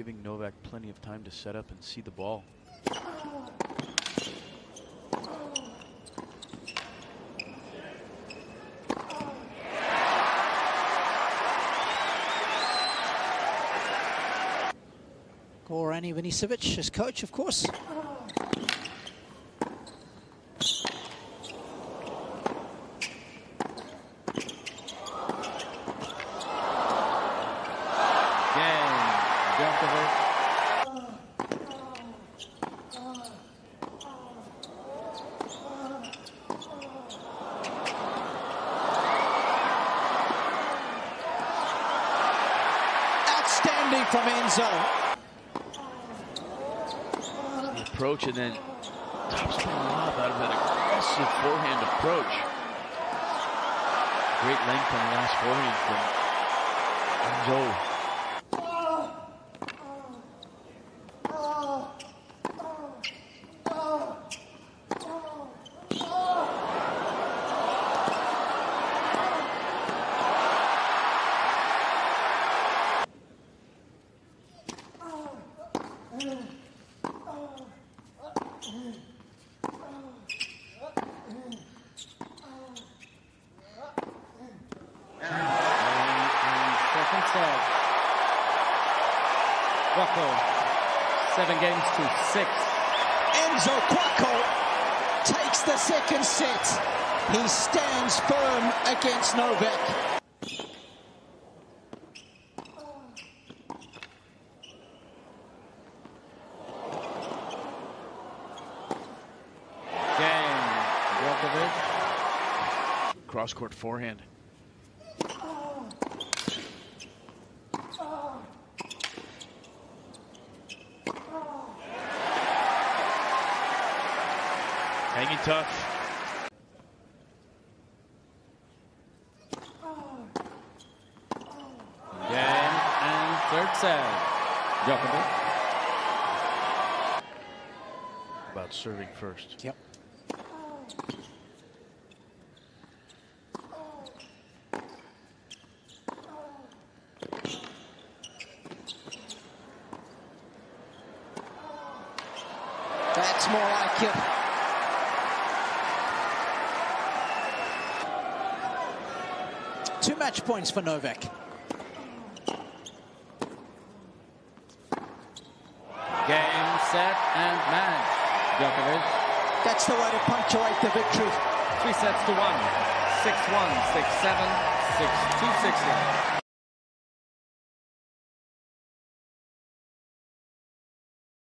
giving Novak plenty of time to set up and see the ball. Goran Ivanisevic, his coach, of course. Outstanding from Enzo. The approach and then topspin lob out of that aggressive forehand approach. Great length on the last forehand from Enzo. Seven games to six. Enzo Couacaud takes the second set. He stands firm against Novak. Game. Djokovic. Cross court forehand. Hanging tough. Game. And third set. Djokovic. About serving first. Yep. That's more like it. Two match points for Novak. Game, set, and match. Djokovic. That's the way to punctuate the victory. Three sets to one. Six one, six seven, six two, six one.